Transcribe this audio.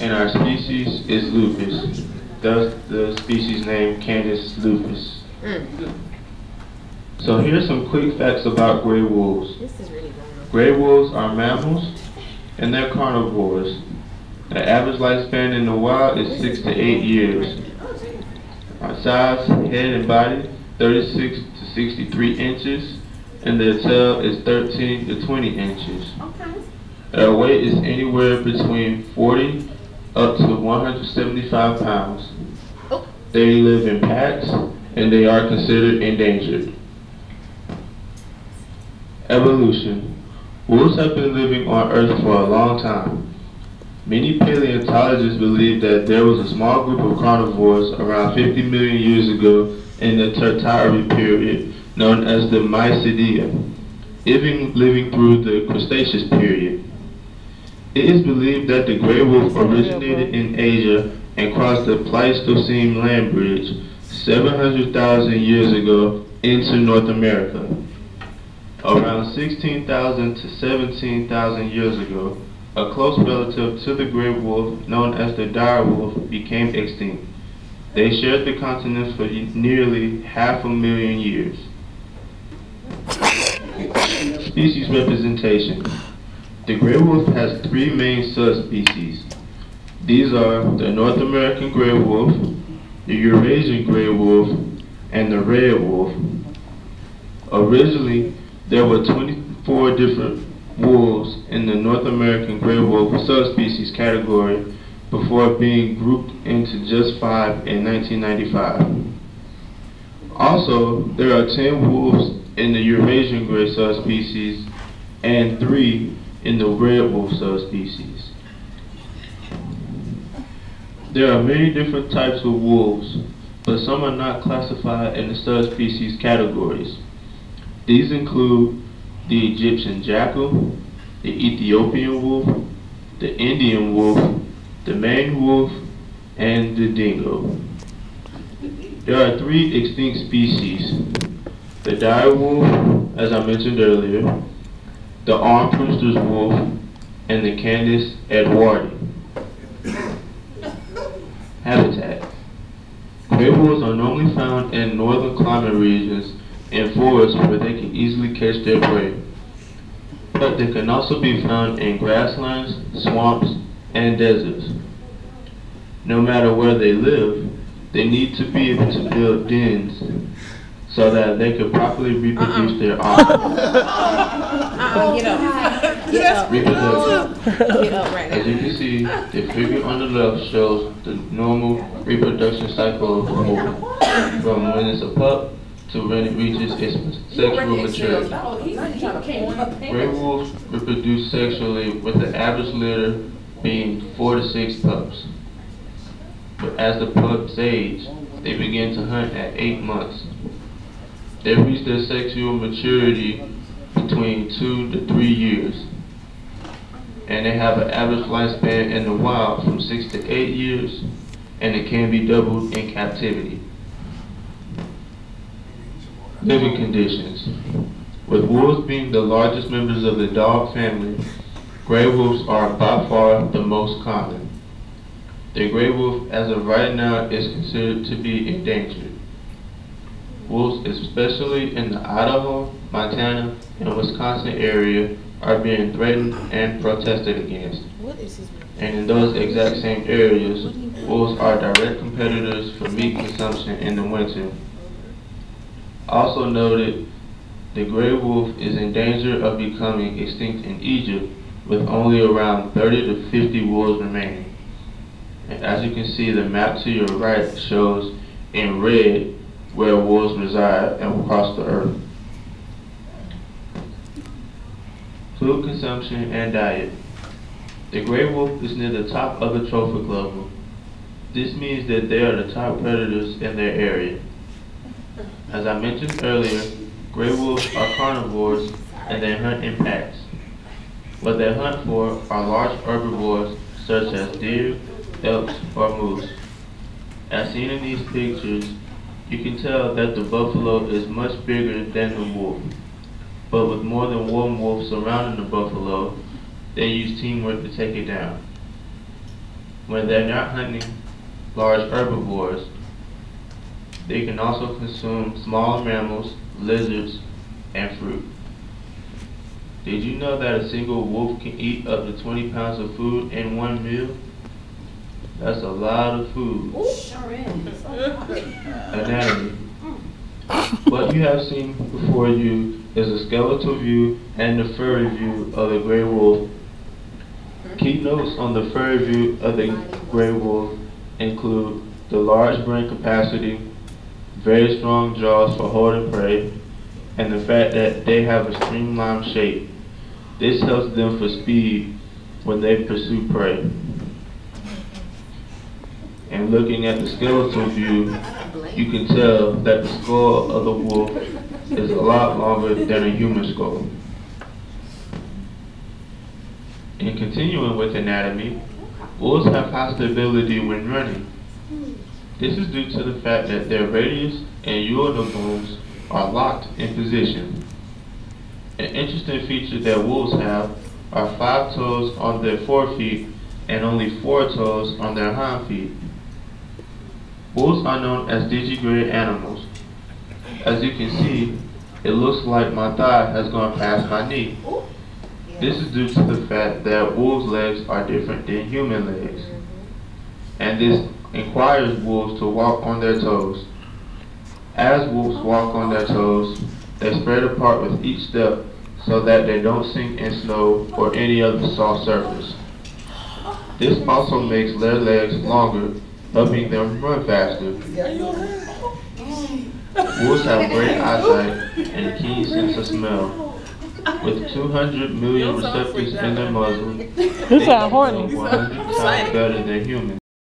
and our species is lupus. Thus, the species name Canis lupus. So here's some quick facts about gray wolves. Really. Gray wolves are mammals, and they're carnivores. The average lifespan in the wild is six to eight years. Our size, head and body, 36 to 63 inches, and their tail is 13 to 20 inches. Their weight is anywhere between 40 up to 175 pounds. Oh. They live in packs, and they are considered endangered. Evolution. Wolves have been living on Earth for a long time. Many paleontologists believe that there was a small group of carnivores around 50 million years ago in the Tertiary period, known as the Miacidae, living, living through the Cretaceous period. It is believed that the gray wolf originated in Asia and crossed the Pleistocene land bridge 700,000 years ago into North America. Around 16,000 to 17,000 years ago, a close relative to the gray wolf, known as the dire wolf, became extinct. They shared the continents for nearly half a million years. Species representation. The gray wolf has three main subspecies. These are the North American gray wolf, the Eurasian gray wolf, and the red wolf. Originally, there were 24 different wolves in the North American gray wolf subspecies category before being grouped into just five in 1995. Also, there are 10 wolves in the Eurasian gray subspecies and three in the red wolf subspecies. There are many different types of wolves, but some are not classified in the subspecies categories. These include the Egyptian jackal, the Ethiopian wolf, the Indian wolf, the maned wolf, and the dingo. There are three extinct species. The dire wolf, as I mentioned earlier, the armed wolf, and the Canis edwardii. Habitat. Gray wolves are normally found in northern climate regions and forests where they can easily catch their prey. But they can also be found in grasslands, swamps, and deserts. No matter where they live, they need to be able to build dens so that they can properly reproduce uh-uh. their offspring. Get up. Get up. Reproduction. Get up right now. As you can see, the figure on the left shows the normal reproduction cycle of a wolf, from when it's a pup to when it reaches its sexual maturity. Gray wolves reproduce sexually with the average litter being four to six pups. But as the pups age, they begin to hunt at eight months. They reach their sexual maturity between two to three years. And they have an average lifespan in the wild from six to eight years, and it can be doubled in captivity. Living conditions. With wolves being the largest members of the dog family, gray wolves are by far the most common. The gray wolf, as of right now, is considered to be endangered. Wolves, especially in the Idaho, Montana, and Wisconsin area, are being threatened and protested against. And in those exact same areas, wolves are direct competitors for meat consumption in the winter. Also noted, the gray wolf is in danger of becoming extinct in Egypt with only around 30 to 50 wolves remaining. And as you can see, the map to your right shows in red where wolves reside and across the earth. Food consumption and diet. The gray wolf is near the top of the trophic level. This means that they are the top predators in their area. As I mentioned earlier, gray wolves are carnivores and they hunt in packs. What they hunt for are large herbivores such as deer, elk, or moose. As seen in these pictures, you can tell that the buffalo is much bigger than the wolf. But with more than one wolf surrounding the buffalo, they use teamwork to take it down. when they're not hunting large herbivores. They can also consume small mammals, lizards, and fruit. Did you know that a single wolf can eat up to 20 pounds of food in one meal? That's a lot of food. Anatomy. What you have seen before you is a skeletal view and the furry view of the gray wolf. Key notes on the furry view of the gray wolf include the large brain capacity, very strong jaws for holding prey, and the fact that they have a streamlined shape. This helps them for speed when they pursue prey. And looking at the skeletal view, you can tell that the skull of the wolf is a lot longer than a human skull. In continuing with anatomy, wolves have high stability when running. This is due to the fact that their radius and ulnar bones are locked in position. An interesting feature that wolves have are five toes on their forefeet and only four toes on their hind feet. Wolves are known as digitigrade animals. As you can see, it looks like my thigh has gone past my knee. This is due to the fact that wolves' legs are different than human legs. Mm-hmm. And this requires wolves to walk on their toes. As wolves walk on their toes, they spread apart with each step so that they don't sink in snow or any other soft surface. This also makes their legs longer, helping them run faster. Wolves have great eyesight and a keen sense of smell. With 200 million receptors in their muzzle, they sound horny. smell 100 times better than humans.